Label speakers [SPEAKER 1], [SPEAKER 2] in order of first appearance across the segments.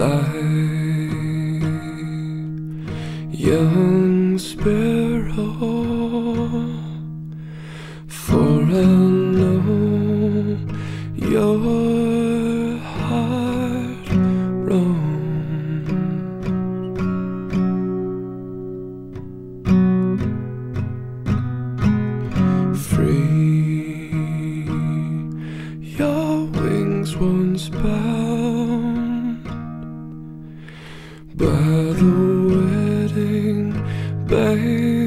[SPEAKER 1] fly, young sparrow, for an band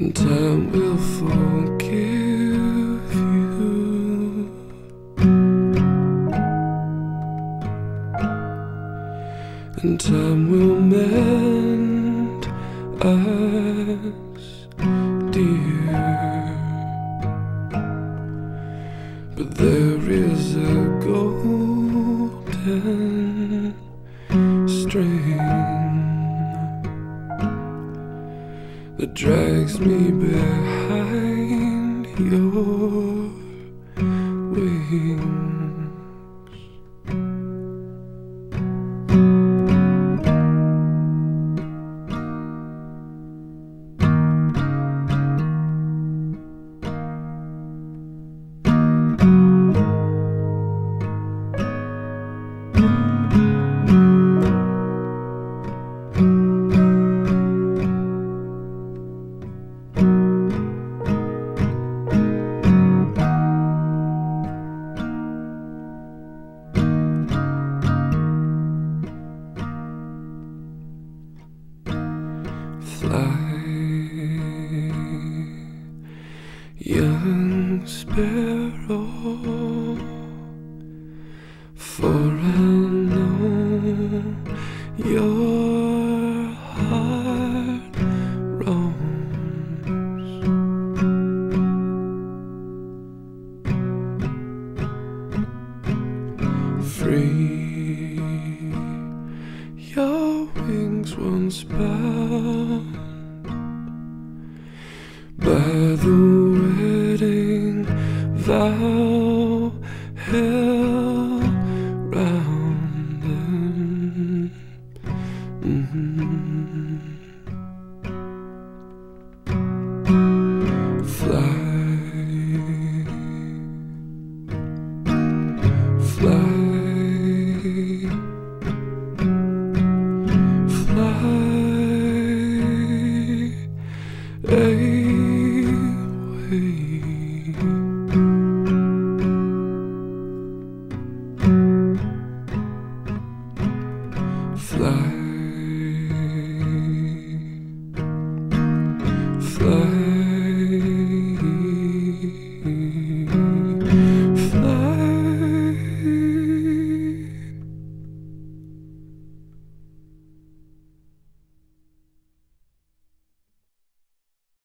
[SPEAKER 1] And time will forgive And time will mend us, dear. But there is a golden string that drags me behind your wings. Young sparrow, for I know your heart roams free. Your wings once bound by the Mm-hmm. thou hell, round them. Mm-hmm. Fly, fly.